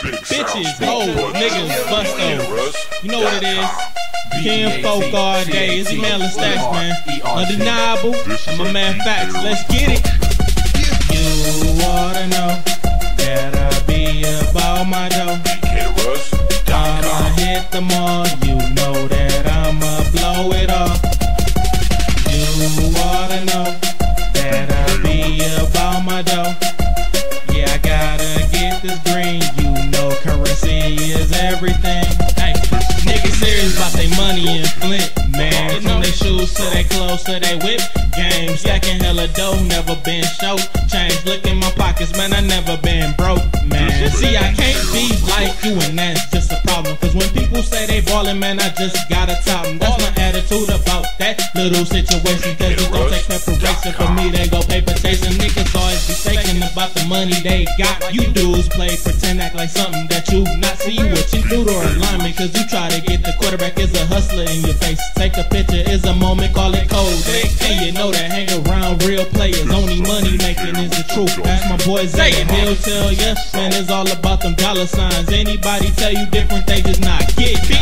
Bitches, hoes, niggas, bustos. You know what it is. Ken folk all day. It's Email Stacks, man. Undeniable. I'm a man Facts. Let's get it. Money in Flint, man. From they shoes to they clothes to they whip game. Stacking hella dough, never been short. Change, look in my pockets, man. I never been broke, man. See, I can't be like you, and that's just a problem. Cause when people say they ballin', man, I just gotta top 'em. That's my attitude about that little situation. Cause it don't take preparation for me to go paper chasing. Niggas always about the money they got. You dudes play pretend act like something that you not see what you do to a lineman. Cause you try to get the quarterback is a hustler in your face. Take a picture is a moment, call it cold. And you know that hang around real players. Only money making is the truth. That's my boy Zay, and he'll tell ya, man, it's all about them dollar signs. Anybody tell you different, they just not get it.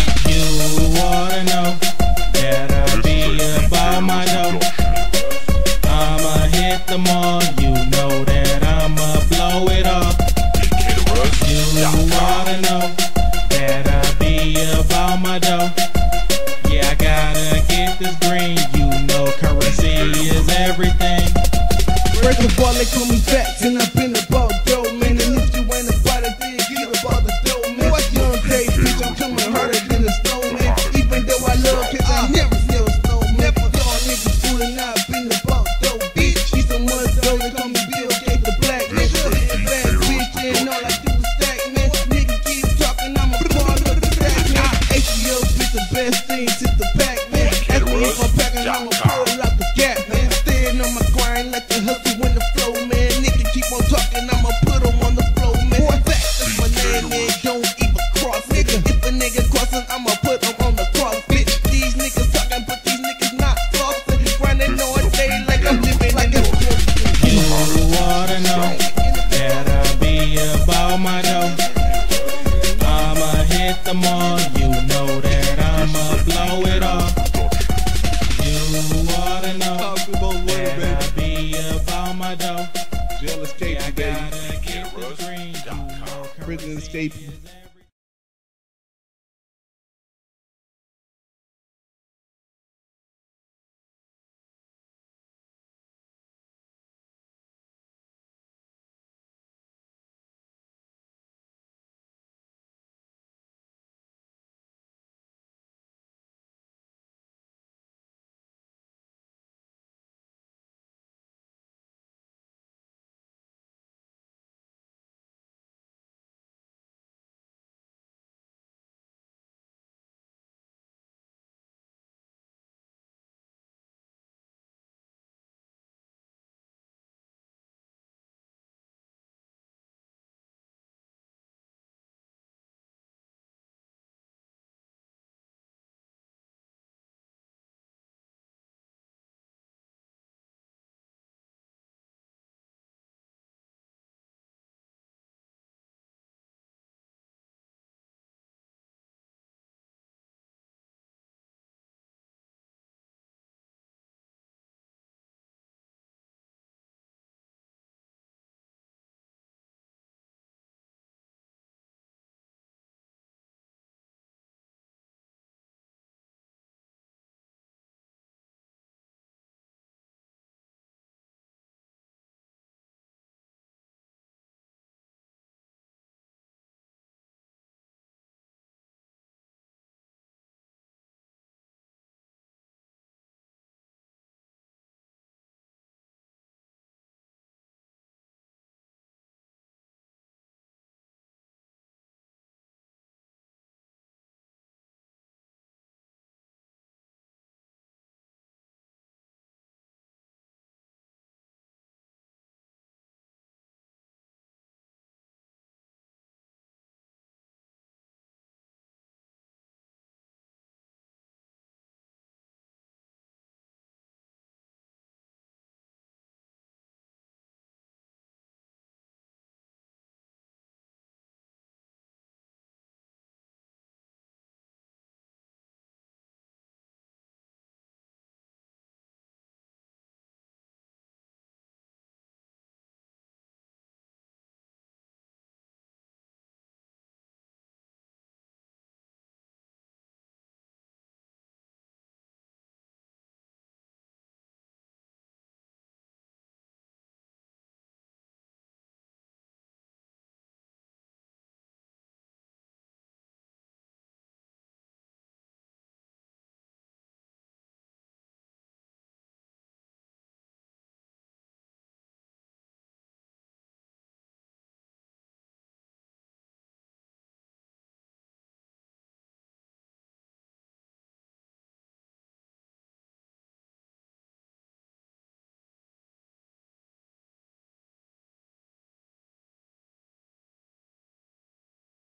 You oughta know that I be about my dough. Yeah, I gotta get this green, you know currency is everything. Of all, they call me facts, and I've the best thing since the pack, man. Ask me if I'm packing, I'ma pull out the gap, man. Staying on my grind like the hustle when the flow, man. Nigga keep on talking, I'ma put 'em on the flow, man. Facts is my name, man. Don't even cross, nigga. If a nigga crossing, I'ma put 'em on the cross, bitch. These niggas talking, but these niggas not flossing. Grinding all day like I'm living like a You oughta know that I be about my dough. I'ma hit them all, oughta know that I be about my dough. Jail escape, Yeah, I baby. gotta